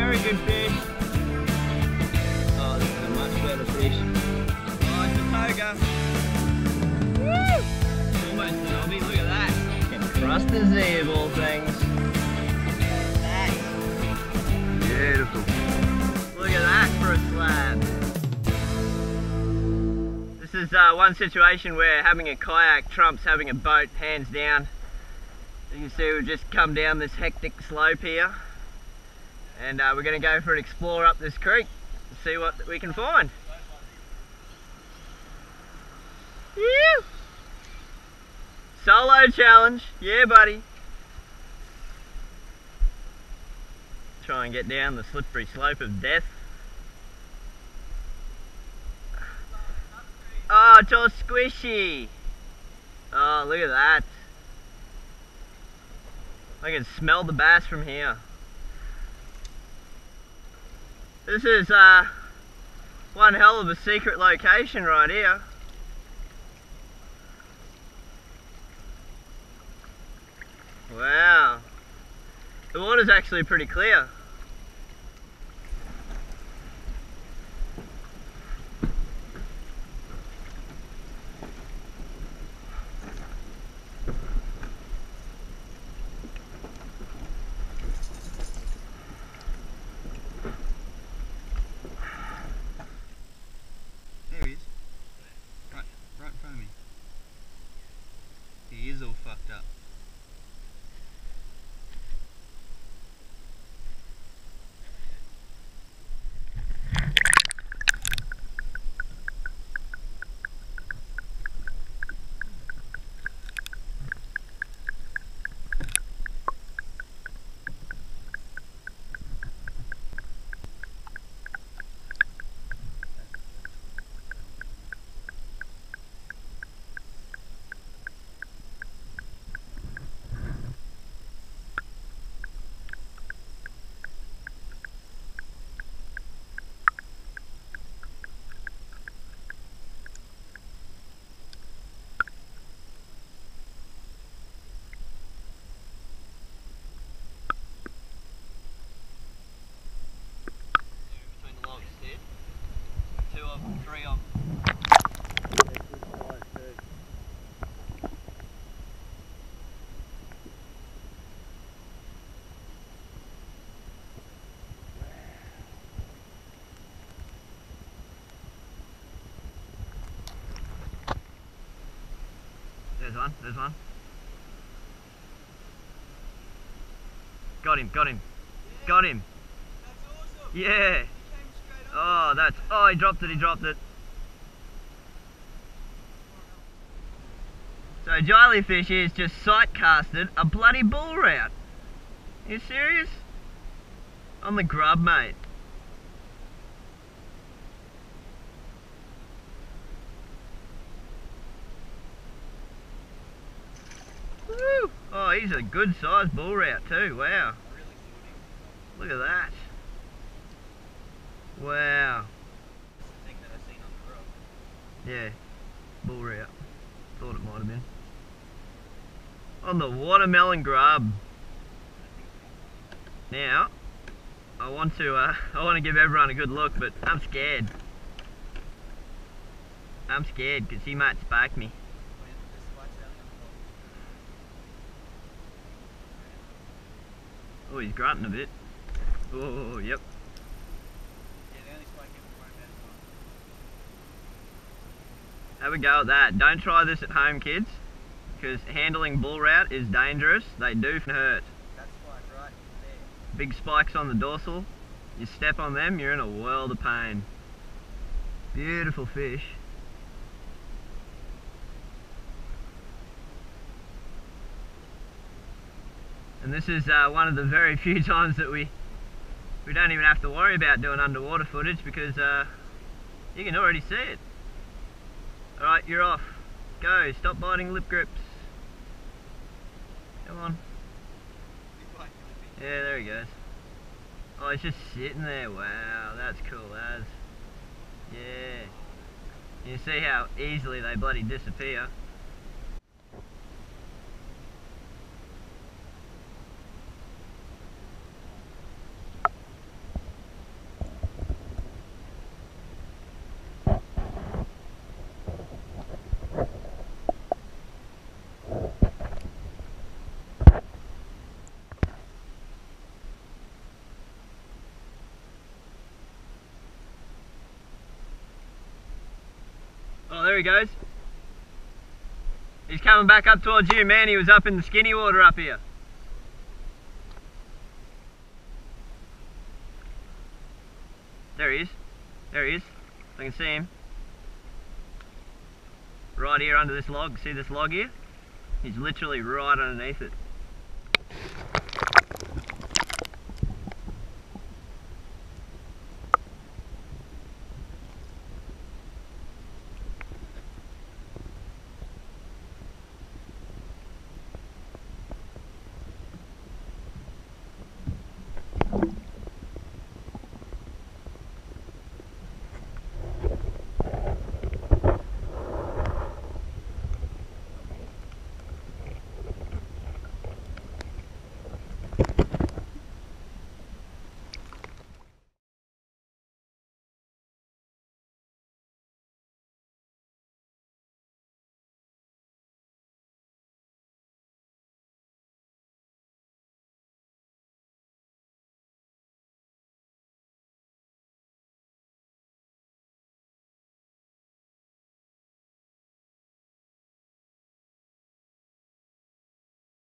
Very good fish. Oh, this is a much better fish. Oh, it's a tiger. Woo! Almost a obby, look at that. Crusters there of all things. Look at that for a slab. This is uh, one situation where having a kayak trumps having a boat, hands down. You can see we've just come down this hectic slope here. And uh, we're going to go for an explore up this creek and see what we can find. Phew! Solo challenge, yeah buddy. Try and get down the slippery slope of death. Oh, it's all squishy. Oh, look at that. I can smell the bass from here. This is uh, one hell of a secret location right here. Wow. The water's actually pretty clear. There he is. Right, right in front of me. He is all fucked up. between the logs, Sid. Two of them, three of them. There's one, there's one. Got him, got him. Got him. That's awesome. Yeah. Oh, that's. Oh, he dropped it. He dropped it. So jellyfish is just sight casted a bloody bullrout. You serious? On the grub, mate. Woo! Oh, he's a good sized bullrout too. Wow. Look at that. Wow. Yeah, bullrout. Thought it might have been. On the watermelon grub. Now, I want to uh, I want to give everyone a good look, but I'm scared. I'm scared because he might spike me. Oh, he's grunting a bit. Oh, yep. Have a go at that. Don't try this at home, kids, because handling bullrout is dangerous. They do hurt. Big spikes on the dorsal. You step on them, you're in a world of pain. Beautiful fish. And this is uh, one of the very few times that we we don't even have to worry about doing underwater footage because uh, you can already see it. Alright, you're off. Go, stop biting lip grips. Come on. Yeah, there he goes. Oh, he's just sitting there. Wow, that's cool as. Yeah. You see how easily they bloody disappear. Oh, there he goes. He's coming back up towards you, man. He was up in the skinny water up here. There he is. There he is. I can see him. Right here under this log. See this log here? He's literally right underneath it.